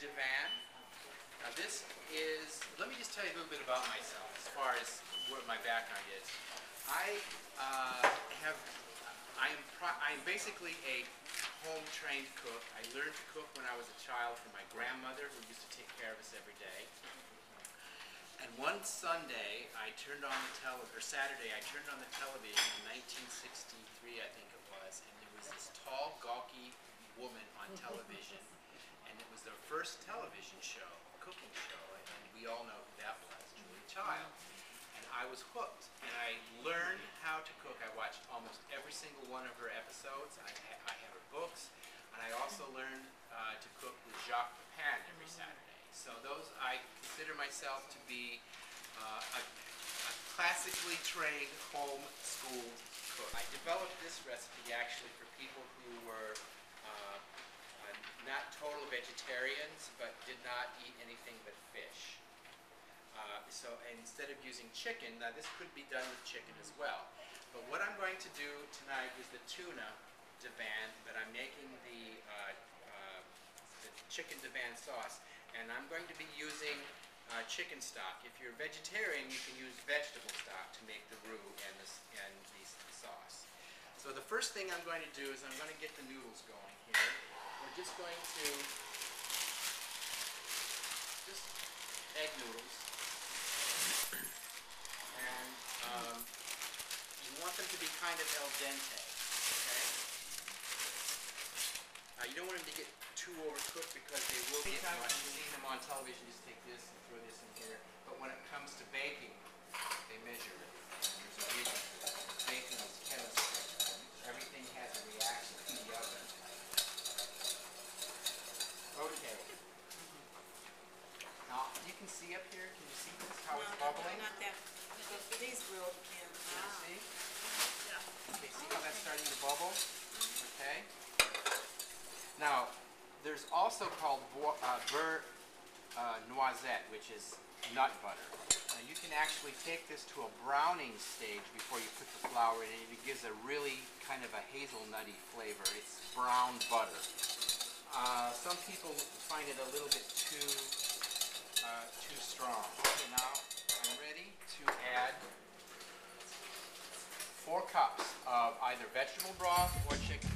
divan. Now this is, let me just tell you a little bit about myself as far as what my background is. I uh, have, I am I'm basically a home trained cook. I learned to cook when I was a child from my grandmother who used to take care of us every day. And one Sunday, I turned on the television, or Saturday, I turned on the television in 1963, I think it was, and there was this tall, gawky woman on television and it was their first television show, cooking show, and we all know who that was, Julia Child. And I was hooked, and I learned how to cook. I watched almost every single one of her episodes. I, ha- I have her books, and I also learned uh, to cook with Jacques Pepin every Saturday. So those, I consider myself to be uh, a, a classically trained home schooled cook. I developed this recipe actually for people who were uh, not total vegetarians, but did not eat anything but fish. Uh, so instead of using chicken, now this could be done with chicken as well. But what I'm going to do tonight is the tuna divan, but I'm making the, uh, uh, the chicken divan sauce, and I'm going to be using uh, chicken stock. If you're vegetarian, you can use vegetable stock to make the roux and the, and the sauce. So the first thing I'm going to do is I'm going to get the noodles going here. We're just going to just egg noodles. And um, you want them to be kind of al dente, okay? Uh, you don't want them to get too overcooked because they will get much. You've seen them on television, just take this and throw this in here. But when it comes to baking, they measure it. And there's a reason for that. Baking is chemistry. Everything has a reaction in the oven. Okay. Now, you can see up here, can you see this, how it's no, no, bubbling? Not that, but these real can. Can you see? Okay, see how that's starting to bubble? Okay? Now, there's also called uh, beurre uh, noisette, which is nut butter. Now, you can actually take this to a browning stage before you put the flour in, and it gives a really kind of a hazelnutty flavor. It's brown butter. Uh, some people find it a little bit too uh, too strong. Okay, now I'm ready to add four cups of either vegetable broth or chicken